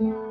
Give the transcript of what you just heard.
Yeah.